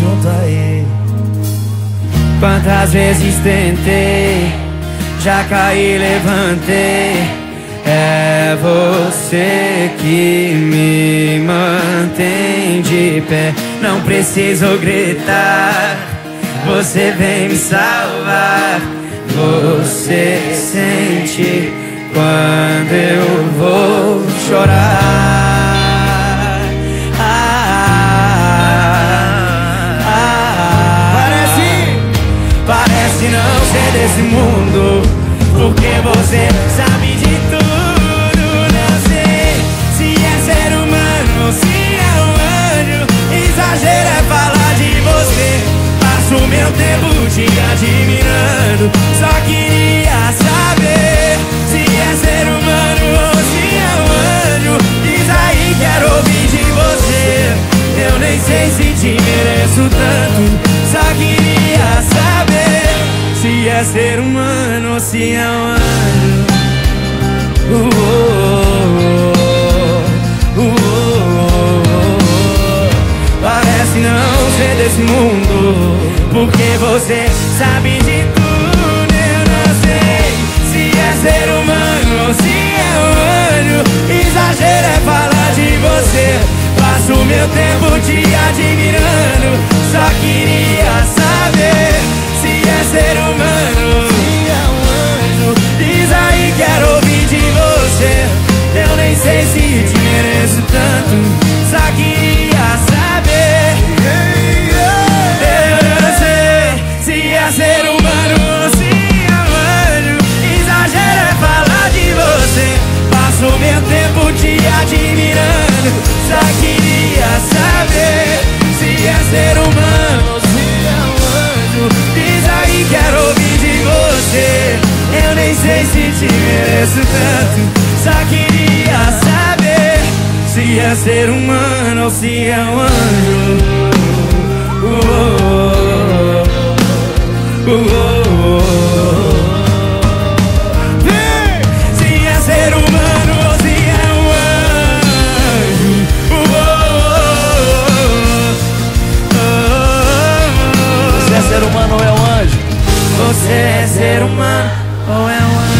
junto a ele. Quantas vezes tentei, já caí, levantei. É você que me mantém de pé. Não preciso gritar, você vem me salvar. Você sente quando eu vou chorar. Porque você sabe de tudo Não sei se é ser humano ou se é um anjo. Exagero é falar de você. Passo meu tempo te admirando. Só queria saber Se é ser humano ou se é um anjo. Diz aí, quero ouvir de você. Eu nem sei se te mereço tanto. Só queria saber Se é ser humano ou se é um anjo Uh, oh. Parece não ser desse mundo Porque você sabe de tudo. Eu não sei se é ser humano ou se é um anjo Exagero é falar de você. Passo meu tempo te admirando queria saber Se é ser humano ou se é um anjo. Diz aí, quero ouvir de você. Eu nem sei se te mereço tanto. Só queria saber Se é ser humano ou se é um anjo ser humano ou é um anjo?